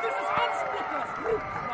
this is unspeakable.